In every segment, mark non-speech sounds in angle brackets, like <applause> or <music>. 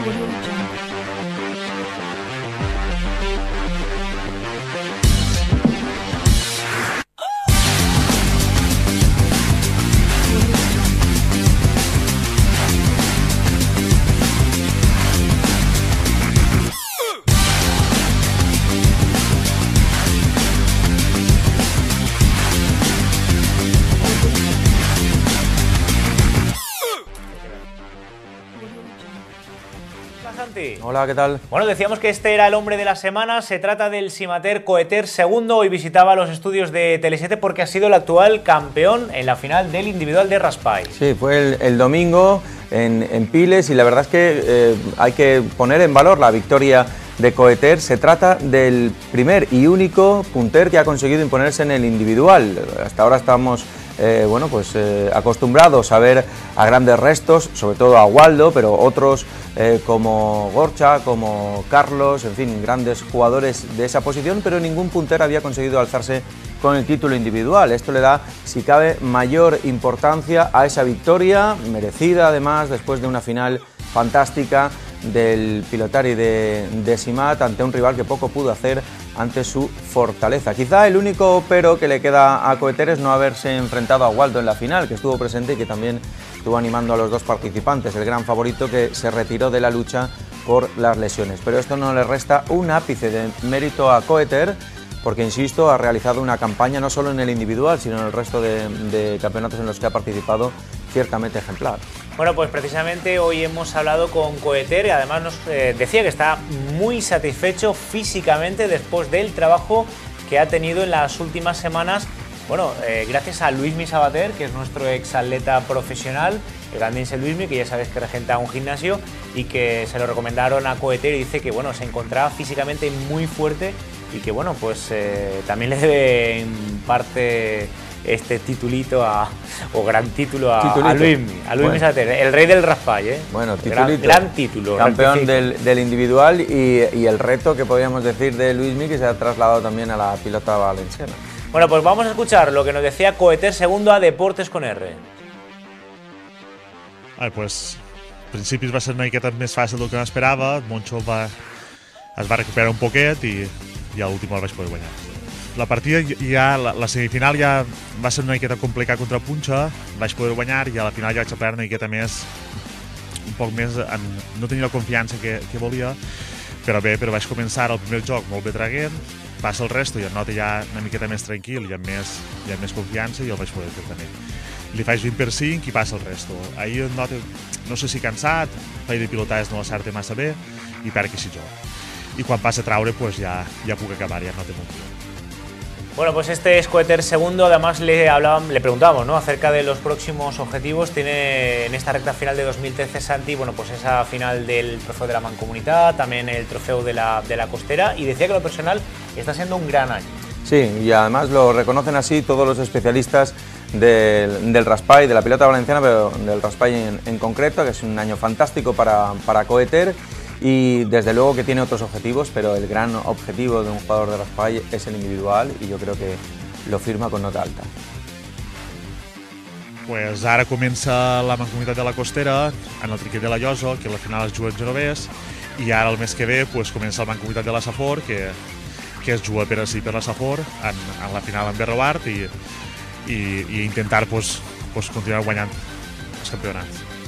audio jungle. Hola, ¿qué tal? Bueno, decíamos que este era el hombre de la semana. Se trata del Simater Coeter segundo. y visitaba los estudios de Telesiete porque ha sido el actual campeón en la final del individual de Raspay. Sí, fue el, domingo en, Piles y la verdad es que eh, hay que poner en valor la victoria de Coeter. Se trata del primer y único punter que ha conseguido imponerse en el individual. Hasta ahora estamos eh, bueno, pues, eh, acostumbrados a ver a grandes restos, sobre todo a Waldo, pero otros eh, como Gorcha, como Carlos, en fin, grandes jugadores de esa posición, pero ningún puntero había conseguido alzarse con el título individual. Esto le da, si cabe, mayor importancia a esa victoria, merecida además después de una final fantástica del pilotari de, de Simat ante un rival que poco pudo hacer ante su fortaleza. Quizá el único pero que le queda a Coeter es no haberse enfrentado a Waldo en la final, que estuvo presente y que también estuvo animando a los dos participantes, el gran favorito que se retiró de la lucha por las lesiones. Pero esto no le resta un ápice de mérito a Coeter, porque, insisto, ha realizado una campaña no solo en el individual, sino en el resto de, campeonatos en los que ha participado ciertamente ejemplar. Bueno, pues precisamente hoy hemos hablado con Coeter y además nos eh, decía que está muy satisfecho físicamente después del trabajo que ha tenido en las últimas semanas. Bueno, eh, gracias a Luis Misabater, que es nuestro ex atleta profesional, el canadiense Luismi, que ya sabes que regenta un gimnasio y que se lo recomendaron a Coeter y dice que bueno, se encontraba físicamente muy fuerte y que bueno, pues eh, también le debe en parte este titulito a, o gran título a, a Luismi, a Luis el rey del raspall, ¿eh? Bueno, titulito. Gran, título. Campeón del, individual y, el reto que podríamos decir de Luismi que se ha trasladado también a la pilota valenciana. Bueno, pues vamos a escuchar lo que nos decía Coeter segundo a Deportes con R. Ai, pues, principis va ser una miqueta més fàcil del que m'esperava, Moncho va, es va recuperar un poquet i, i a l'últim el vaig poder guanyar la partida ja, la, la semifinal ja va ser una miqueta complicat contra Punxa, vaig poder guanyar i a la final ja vaig perdre una miqueta més, un poc més, en, no tenia la confiança que, que volia, però bé, però vaig començar el primer joc molt bé traguent, passa el resto i el nota ja una miqueta més tranquil i amb més, i amb més confiança i el vaig poder fer també. Li faig 20 per 5 i passa el resto. Ahir el nota, no sé si cansat, feia de pilotades no l'acerta massa bé i perd que si jo. I quan passa a traure, pues ja, ja puc acabar, ja no té molt bé. Bueno, pues este es Coeter segundo, además le, hablaban, le preguntábamos ¿no? acerca de los próximos objetivos. Tiene en esta recta final de 2013 Santi, bueno, pues esa final del trofeo de la Mancomunidad, también el trofeo de la, de la Costera, y decía que lo personal está siendo un gran año. Sí, y además lo reconocen así todos los especialistas del, del Raspay, de la pilota valenciana, pero del Raspay en, en, concreto, que es un año fantástico para, para Coeter y desde luego que tiene otros objetivos, pero el gran objetivo de un jugador de Raspall es el individual y yo creo que lo firma con nota alta. Pues ara comença la Mancomunitat de la Costera en el triquet de la Llosa, que la final es juga en Genovès, i ara el mes que ve pues, comença la Mancomunitat de la Safor, que, que es juga per així per la Safor, en, en la final amb Berrobart, i, i, i intentar pues, pues, continuar guanyant els campionats.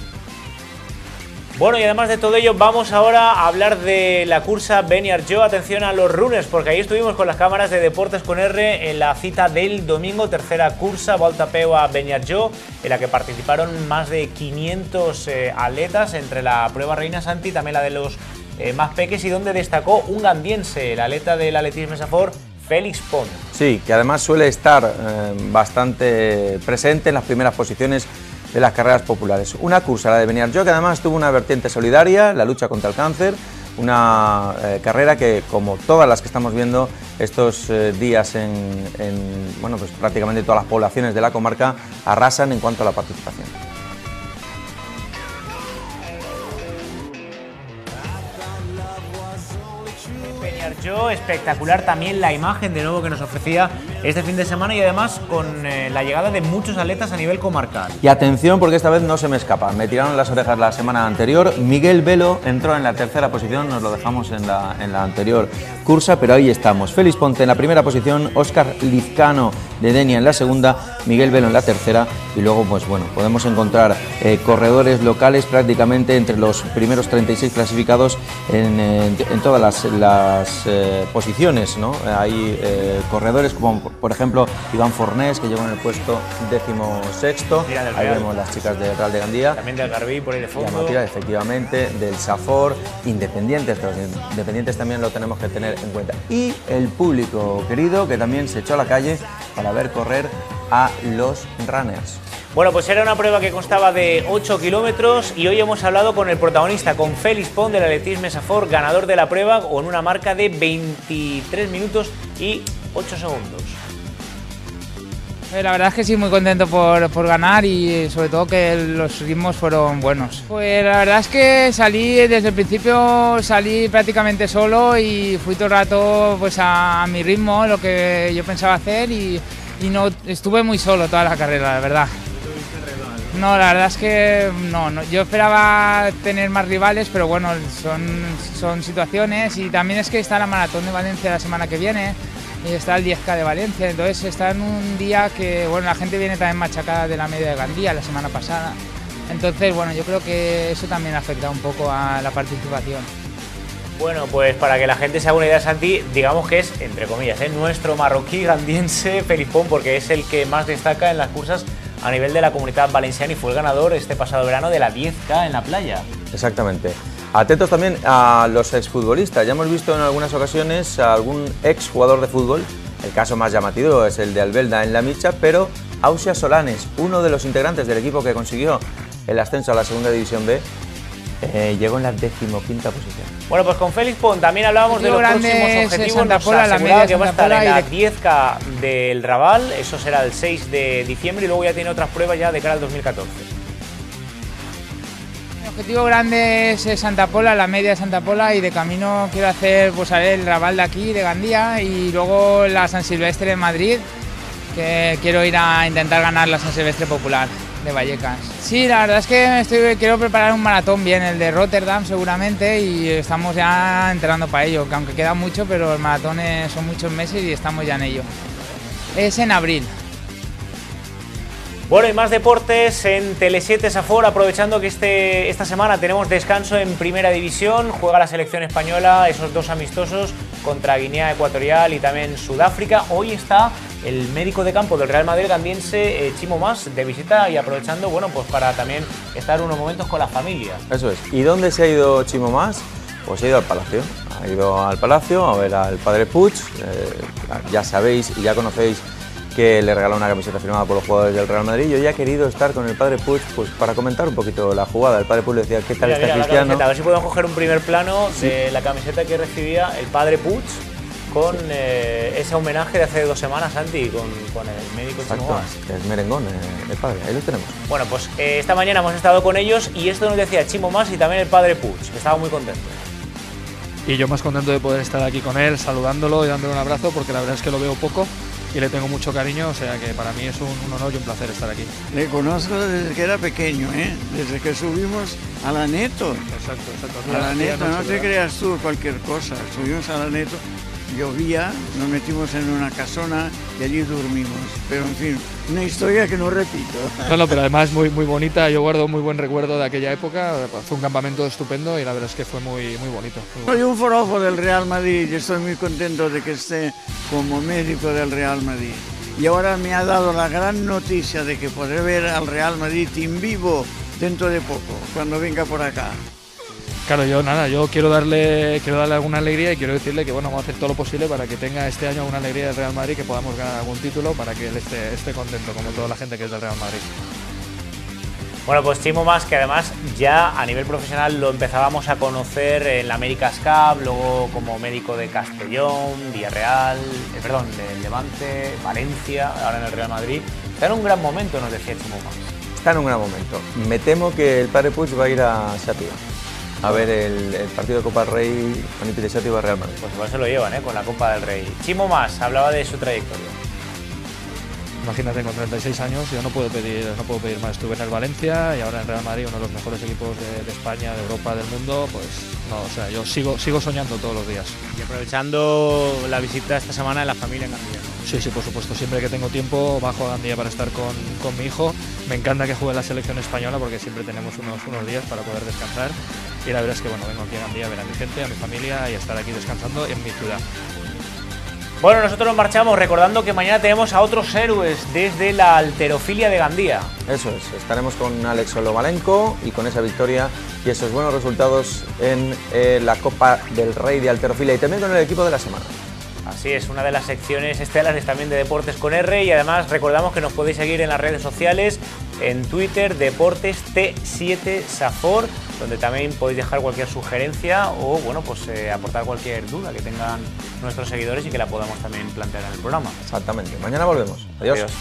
Bueno, y además de todo ello, vamos ahora a hablar de la cursa Beniar Joe. Atención a los runners, porque ahí estuvimos con las cámaras de Deportes con R en la cita del domingo, tercera cursa, Volta a Beniar Joe, en la que participaron más de 500 eh, atletas, entre la prueba Reina Santi y también la de los eh, más peques, y donde destacó un gandiense, el atleta del atletismo Safor, Félix Pont. Sí, que además suele estar eh, bastante presente en las primeras posiciones de las carreras populares. Una cursa, la de Beniarjó, que además tuvo una vertiente solidaria, la lucha contra el cáncer, una eh, carrera que, como todas las que estamos viendo estos eh, días en, bueno, pues prácticamente todas las poblaciones de la comarca, arrasan en cuanto a la participación. espectacular también la imagen de nuevo que nos ofrecía este fin de semana y además con eh, la llegada de muchos atletas a nivel comarcal. Y atención porque esta vez no se me escapa, me tiraron las orejas la semana anterior, Miguel Velo entró en la tercera posición, nos lo dejamos en la, en anterior cursa, pero ahí estamos. Félix Ponte en la primera posición, Óscar Lizcano de Denia en la segunda, Miguel Velo en la tercera y luego pues bueno, podemos encontrar eh, corredores locales prácticamente entre los primeros 36 clasificados en, en, todas las, eh, posiciones. Hay corredores como por ejemplo Iván Fornés que llegó en el puesto décimo sexto. Ahí vemos las chicas del Real de Gandía. También del Garbí por ahí de fondo. efectivamente, del Safor, Independientes, pero Independientes también lo tenemos que tener en cuenta. Y el público querido que también se echó a la calle para ver correr a los runners. Bueno, pues era una prueba que constaba de 8 kilómetros y hoy hemos hablado con el protagonista, con Félix Pon del Atletismo Safor, ganador de la prueba con una marca de 23 minutos y 8 segundos. Eh, la verdad es que sí, muy contento por, por, ganar y sobre todo que los ritmos fueron buenos. Pues la verdad es que salí desde el principio, salí prácticamente solo y fui todo el rato pues a, mi ritmo, lo que yo pensaba hacer y, y no estuve muy solo toda la carrera, la verdad. No, la verdad es que no, no, yo esperaba tener más rivales, pero bueno, son, son situaciones y también es que está la maratón de Valencia la semana que viene y está el 10K de Valencia, entonces está en un día que, bueno, la gente viene también machacada de la media de Gandía la semana pasada, entonces, bueno, yo creo que eso también afecta un poco a la participación. Bueno, pues para que la gente se haga una idea, Santi, digamos que es, entre comillas, ¿eh? nuestro marroquí gandiense Felipón, porque es el que más destaca en las cursas a nivel de la comunidad valenciana y fue el ganador este pasado verano de la 10K en la playa. Exactamente. Atentos también a los exfutbolistas. Ya hemos visto en algunas ocasiones a algún exjugador de fútbol. El caso más llamativo es el de Albelda en la Micha, pero Ausia Solanes, uno de los integrantes del equipo que consiguió el ascenso a la segunda división B, eh, llegó en la decimoquinta posición. Bueno, pues con Félix Pon también hablábamos de los próximos objetivos. Nos la media que va a estar en la 10K del Raval, eso será el 6 de diciembre y luego ya tiene otras pruebas ya de cara al 2014 objetivo grande es Santa Pola, la media de Santa Pola y de camino quiero hacer pues, el Raval de aquí, de Gandía y luego la San Silvestre de Madrid, que quiero ir a intentar ganar la San Silvestre Popular de Vallecas. Sí, la verdad es que quiero preparar un maratón bien, el de Rotterdam seguramente y estamos ya entrando para ello, que aunque queda mucho, pero el maratón son muchos meses y estamos ya en ello. Es en abril, bueno, y más deportes en Tele7 Safor, aprovechando que este, esta semana tenemos descanso en Primera División, juega la selección española, esos dos amistosos contra Guinea Ecuatorial y también Sudáfrica. Hoy está el médico de campo del Real Madrid candiense, eh, Chimo Más, de visita y aprovechando, bueno, pues para también estar unos momentos con la familia. Eso es. ¿Y dónde se ha ido Chimo Más? Pues ha ido al Palacio. Ha ido al Palacio a ver al padre Puig. Eh, ya sabéis y ya conocéis que le regaló una camiseta firmada por los jugadores del Real Madrid. Yo ya he querido estar con el padre Puig pues, para comentar un poquito la jugada. El padre Puig le decía, ¿qué tal está Cristiano? a ver si podemos coger un primer plano de la camiseta que recibía el padre Puig con eh, ese homenaje de hace dos semanas, Santi, con, con el médico Exacto, que es merengón, eh, el padre, ahí lo tenemos. Bueno, pues eh, esta mañana hemos estado con ellos y esto nos decía Chimo Más y también el padre Puig, que estaba muy contento. Y yo más contento de poder estar aquí con él, saludándolo y dándole un abrazo, porque la verdad es que lo veo poco y le tengo mucho cariño, o sea que para mí es un, honor y un placer estar aquí. Le conozco desde que era pequeño, ¿eh? desde que subimos a la Neto. Exacto, exacto. A la Neto, no te creas tú cualquier cosa, subimos a la Neto llovía, nos metimos en una casona y allí dormimos. Pero en fin, una historia que no repito. <laughs> No, pero además muy, muy bonita, yo guardo muy buen recuerdo de aquella época, fue un campamento estupendo y la verdad es que fue muy, muy bonito. Soy un forofo del Real Madrid y estoy muy contento de que esté como médico del Real Madrid. Y ahora me ha dado la gran noticia de que podré ver al Real Madrid en vivo dentro de poco, cuando venga por acá. Claro, yo nada, yo quiero darle, quiero darle alguna alegría y quiero decirle que bueno, vamos a hacer todo lo posible para que tenga este año una alegría del Real Madrid, que podamos ganar algún título para que él esté, esté contento, como toda la gente que es del Real Madrid. Bueno, pues Chimo Más, que además ya a nivel profesional lo empezábamos a conocer en la Américas Cup, luego como médico de Castellón, Villarreal, eh, perdón, de Levante, Valencia, ahora en el Real Madrid. Está en un gran momento, nos decía Chimo Más. Está en un gran momento. Me temo que el padre Puig va a ir a Sativa a ver el, partido de Copa del Rey con de y Real Madrid. Pues igual se lo llevan, ¿eh? con la Copa del Rey. Chimo Más hablaba de su trayectoria. Imagínate, con 36 años yo no puedo pedir, no puedo pedir más. Estuve en el Valencia y ahora en Real Madrid, uno de los mejores equipos de, de España, de Europa, del mundo. Pues no, o sea, yo sigo, sigo soñando todos los días. Y aprovechando la visita esta semana de la familia en Gandía. ¿no? Sí, sí, por supuesto. Siempre que tengo tiempo bajo a Gandía para estar con, con mi hijo. Me encanta que juegue la selección española porque siempre tenemos unos, unos días para poder descansar. Y la verdad es que bueno, vengo aquí a Gandía a ver a mi gente, a mi familia y a estar aquí descansando en mi ciudad. Bueno, nosotros nos marchamos recordando que mañana tenemos a otros héroes desde la alterofilia de Gandía. Eso es, estaremos con Alex Olovalenko y con esa victoria y esos buenos resultados en eh, la Copa del Rey de Alterofilia y también con el equipo de la semana. Así es, una de las secciones estelares también de Deportes con R y además recordamos que nos podéis seguir en las redes sociales, en Twitter, Deportes T7 Safor, donde también podéis dejar cualquier sugerencia o bueno, pues eh, aportar cualquier duda que tengan nuestros seguidores y que la podamos también plantear en el programa. Exactamente. Mañana volvemos. Adiós. Adiós.